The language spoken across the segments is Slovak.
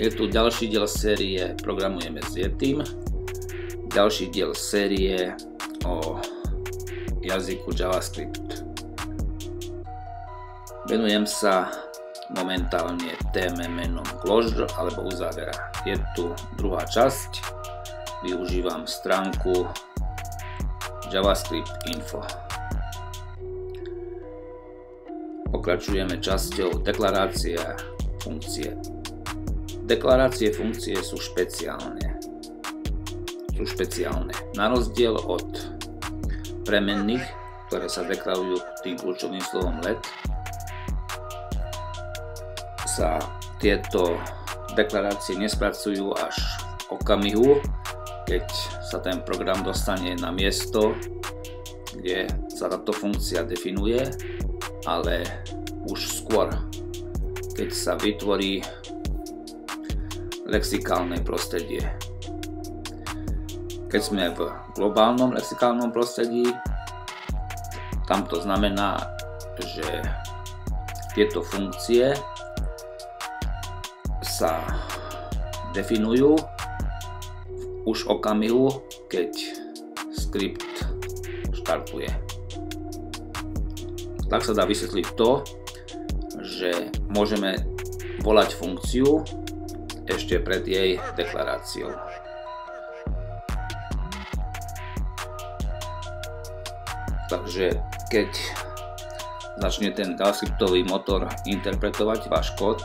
Je tu ďalší diel série Programujeme s Yetim. Ďalší diel série o jazyku JavaScript. Venujem sa momentálne téme menom closure alebo uzávera. Je tu druhá časť. Využívam stránku JavaScript Info. Pokračujeme časťou deklarácia funkcie. Deklarácie funkcie sú špeciálne. Sú špeciálne. Na rozdiel od premenných, ktoré sa deklarujú tým kľúčovým slovom let, sa tieto deklarácie nespracujú až v okamihu, keď sa ten program dostane na miesto, kde sa táto funkcia definuje, ale už skôr, keď sa vytvorí lexikálne prostredie. Keď sme v globálnom lexikálnom prostredí, tam to znamená, že tieto funkcie sa definujú už okamihu, keď skript štartuje. Tak sa dá vysvetliť to, že môžeme volať funkciu ešte pred jej deklaráciou. Takže keď začne ten JavaScriptový motor interpretovať váš kód,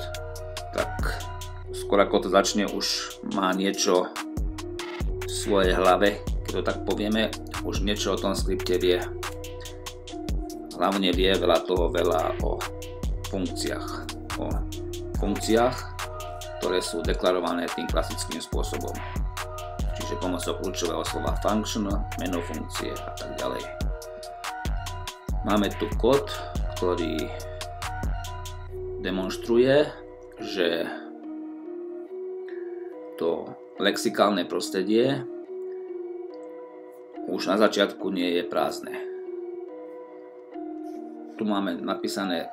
tak skôr ako to začne už má niečo svojej hlave, keď to tak povieme, už niečo o tom skripte vie. Hlavne vie veľa toho, veľa o funkciách. O funkciách, ktoré sú deklarované tým klasickým spôsobom. Čiže pomocou kľúčového slova function, meno funkcie a tak ďalej. Máme tu kód, ktorý demonstruje, že to lexikálne prostredie už na začiatku nie je prázdne. Tu máme napísané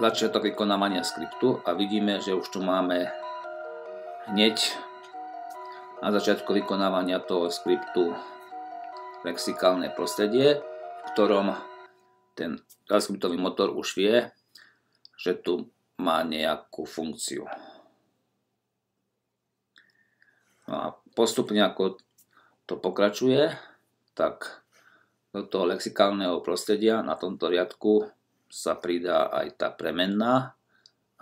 začiatok vykonávania skriptu a vidíme, že už tu máme hneď na začiatku vykonávania toho skriptu lexikálne prostredie, v ktorom ten JavaScriptový motor už vie, že tu má nejakú funkciu. No a postupne ako to pokračuje, tak do toho lexikálneho prostredia na tomto riadku sa pridá aj tá premenná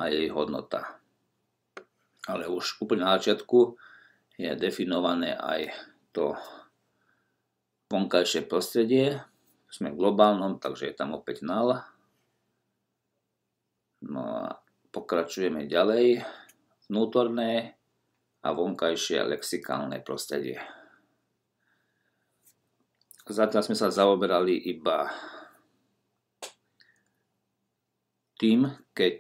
a jej hodnota. Ale už úplne na začiatku je definované aj to vonkajšie prostredie. Sme v globálnom, takže je tam opäť null. No a pokračujeme ďalej. Vnútorné a vonkajšie lexikálne prostredie. Zatiaľ sme sa zaoberali iba tým, keď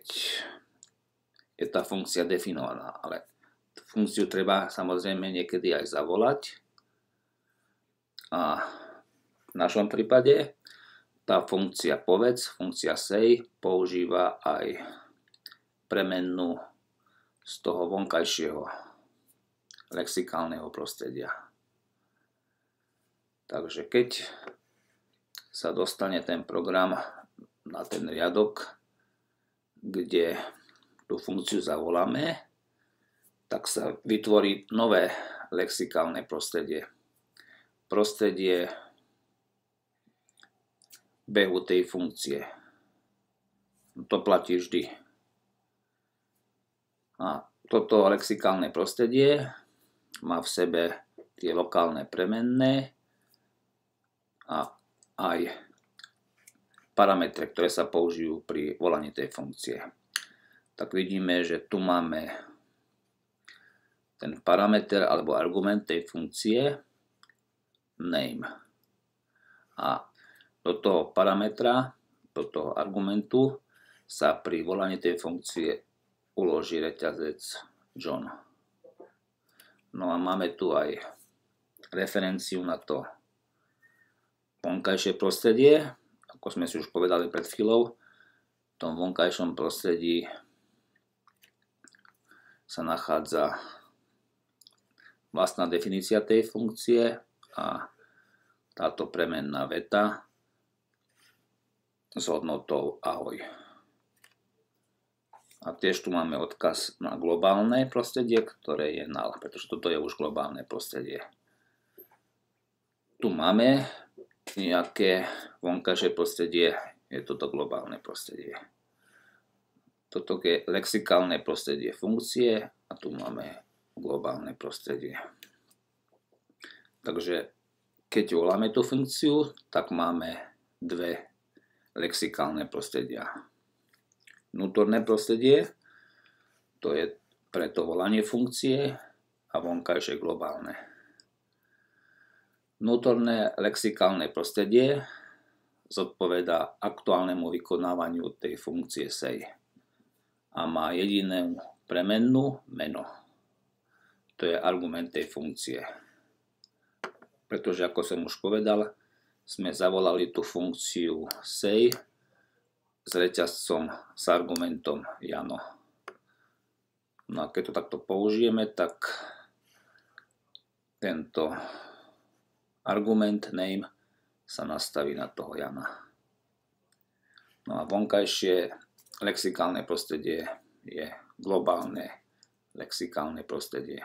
je tá funkcia definovaná, ale funkciu treba samozrejme niekedy aj zavolať. A v našom prípade tá funkcia povedz, funkcia say používa aj premennú z toho vonkajšieho lexikálneho prostredia. Takže keď sa dostane ten program na ten riadok, kde tú funkciu zavoláme, tak sa vytvorí nové lexikálne prostredie. Prostredie behu tej funkcie. To platí vždy. A toto lexikálne prostredie má v sebe tie lokálne premenné a aj parametre, ktoré sa použijú pri volaní tej funkcie. Tak vidíme, že tu máme ten parameter alebo argument tej funkcie name. A do toho parametra, do toho argumentu sa pri volaní tej funkcie uloží reťazec John. No a máme tu aj referenciu na to vonkajšie prostredie, ako sme si už povedali pred chvíľou, v tom vonkajšom prostredí sa nachádza vlastná definícia tej funkcie a táto premenná veta s hodnotou ahoj. A tiež tu máme odkaz na globálne prostredie, ktoré je null, pretože toto je už globálne prostredie. Tu máme nejaké vonkajšie prostredie, je toto globálne prostredie. Toto je lexikálne prostredie funkcie a tu máme globálne prostredie. Takže keď voláme tú funkciu, tak máme dve lexikálne prostredia. Vnútorné prostredie, to je pre to volanie funkcie a vonkajšie globálne. Vnútorné lexikálne prostredie zodpoveda aktuálnemu vykonávaniu tej funkcie SEJ a má jedinú premennú meno. To je argument tej funkcie. Pretože, ako som už povedal, sme zavolali tú funkciu say s reťazcom s argumentom Jano. No a keď to takto použijeme, tak tento argument name sa nastaví na toho Jana. No a vonkajšie lexikálne prostredie je globálne lexikálne prostredie.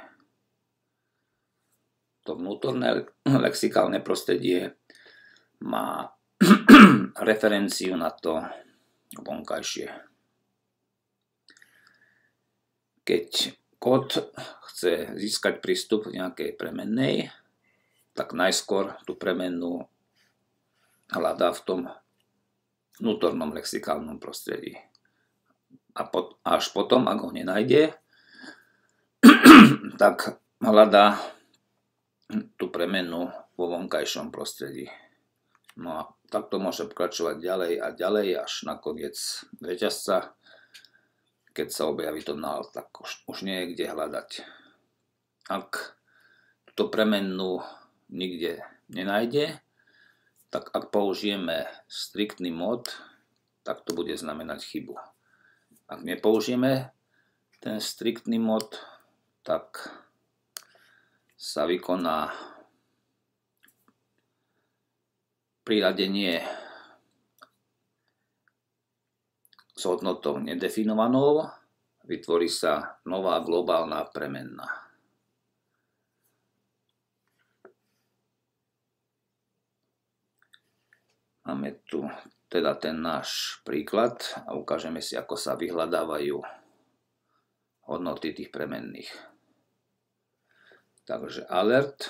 To vnútorné lexikálne prostredie má referenciu na to vonkajšie. Keď kód chce získať prístup k nejakej premennej, tak najskôr tú premennú hľadá v tom vnútornom lexikálnom prostredí a pot, až potom, ak ho nenájde, tak hľadá tú premenu vo vonkajšom prostredí. No a takto môže pokračovať ďalej a ďalej až na koniec reťazca. Keď sa objaví to nal, tak už, už nie je kde hľadať. Ak túto premenu nikde nenájde, tak ak použijeme striktný mod, tak to bude znamenať chybu. Ak nepoužijeme ten striktný mod, tak sa vykoná priradenie s hodnotou nedefinovanou, vytvorí sa nová globálna premenna. Máme tu teda ten náš príklad a ukážeme si, ako sa vyhľadávajú hodnoty tých premenných. Takže alert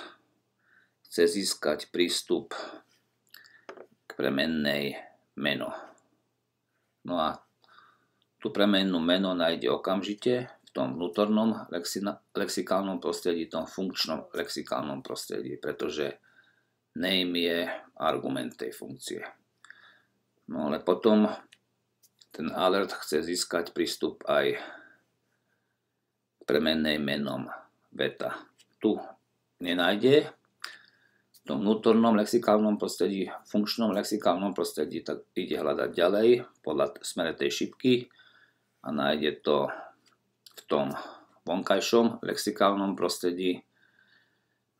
chce získať prístup k premennej meno. No a tú premennú meno nájde okamžite v tom vnútornom lexikálnom prostredí, tom funkčnom lexikálnom prostredí, pretože name je argument tej funkcie. No ale potom ten alert chce získať prístup aj k premennej menom beta. Tu nenájde v tom vnútornom lexikálnom prostredí, funkčnom lexikálnom prostredí, tak ide hľadať ďalej podľa smere tej šipky a nájde to v tom vonkajšom lexikálnom prostredí,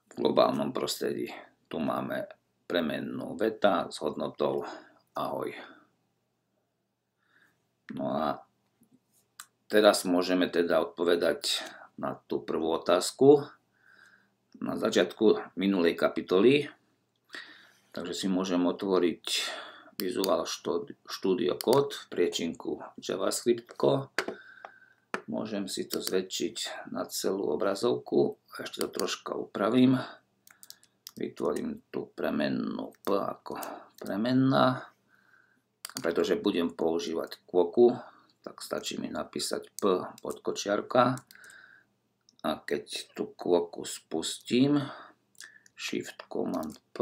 v globálnom prostredí. Tu máme premennú veta s hodnotou ahoj. No a teraz môžeme teda odpovedať na tú prvú otázku na začiatku minulej kapitoly. Takže si môžem otvoriť Visual Studio Code v priečinku JavaScript. Môžem si to zväčšiť na celú obrazovku. Ešte to troška upravím. Vytvorím tu premennú P ako premenná pretože budem používať kvoku, tak stačí mi napísať P pod kočiarka a keď tú kvoku spustím, Shift Command P,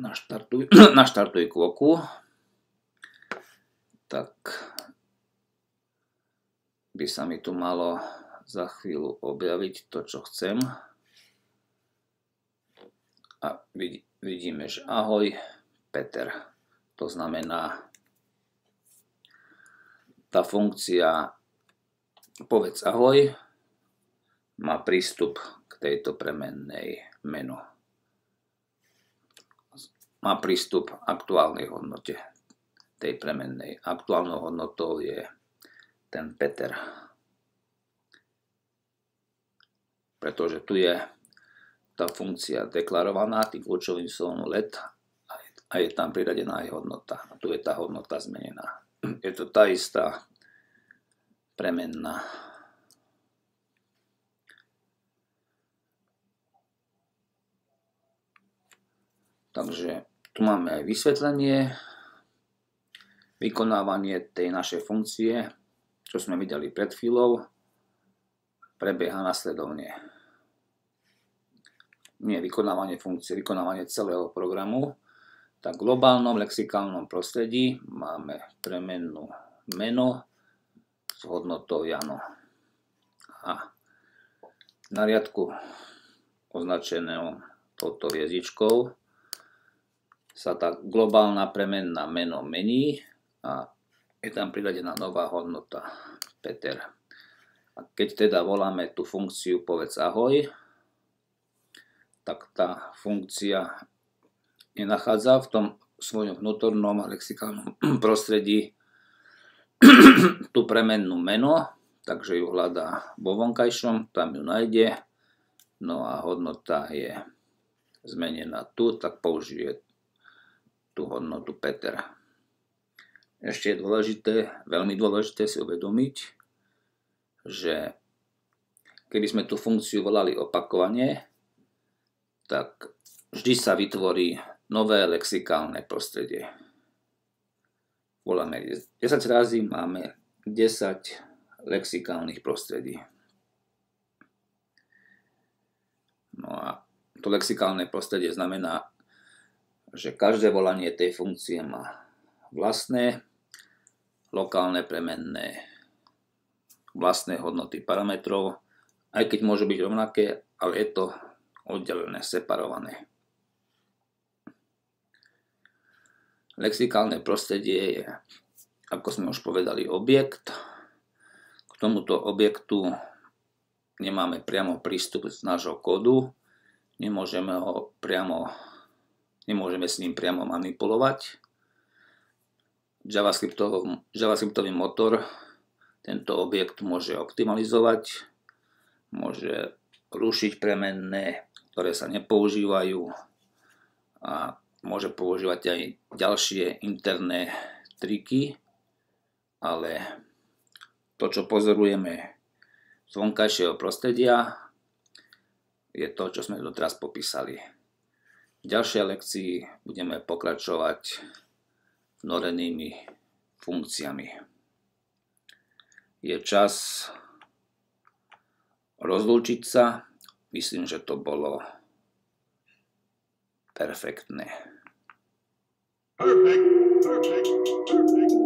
naštartuj, naštartuj kvoku, tak by sa mi tu malo za chvíľu objaviť to, čo chcem. A vidíme, že ahoj, Peter. To znamená, tá funkcia povedz ahoj, má prístup k tejto premennej menu. Má prístup aktuálnej hodnote tej premennej. Aktuálnou hodnotou je ten Peter. Pretože tu je tá funkcia deklarovaná tým kľúčovým slovom let a je tam priradená aj hodnota. A tu je tá hodnota zmenená. Je to tá istá premenná. Takže tu máme aj vysvetlenie, vykonávanie tej našej funkcie, čo sme videli pred chvíľou, prebieha nasledovne. Nie vykonávanie funkcie, vykonávanie celého programu. Tak v globálnom lexikálnom prostredí máme premennú meno s hodnotou Jano. A na riadku označeného touto hviezdičkou sa tá globálna premenná meno mení a je tam priradená nová hodnota Peter. A keď teda voláme tú funkciu povedz ahoj, tak tá funkcia nenachádza v tom svojom vnútornom lexikálnom prostredí tú premennú meno, takže ju hľadá vo vonkajšom, tam ju nájde, no a hodnota je zmenená tu, tak použije tú hodnotu Peter. Ešte je dôležité, veľmi dôležité si uvedomiť, že keby sme tú funkciu volali opakovane, tak vždy sa vytvorí nové lexikálne prostredie. Voláme 10 razy, máme 10 lexikálnych prostredí. No a to lexikálne prostredie znamená že každé volanie tej funkcie má vlastné lokálne premenné vlastné hodnoty parametrov, aj keď môžu byť rovnaké, ale je to oddelené, separované. Lexikálne prostredie je, ako sme už povedali, objekt. K tomuto objektu nemáme priamo prístup z nášho kódu, nemôžeme ho priamo nemôžeme s ním priamo manipulovať. JavaScriptový motor tento objekt môže optimalizovať, môže rušiť premenné, ktoré sa nepoužívajú a môže používať aj ďalšie interné triky, ale to, čo pozorujeme z vonkajšieho prostredia, je to, čo sme doteraz popísali. V ďalšej lekcii budeme pokračovať vnorenými funkciami. Je čas rozlúčiť sa. Myslím, že to bolo perfektné. Perfect, perfect, perfect.